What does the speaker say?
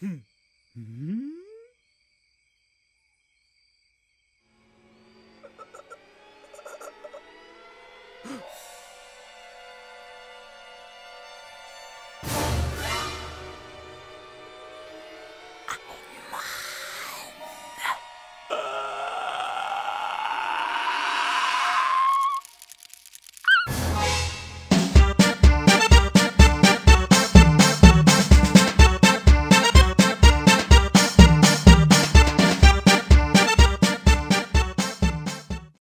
ふ。うんあ、うま